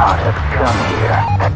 should not have come here.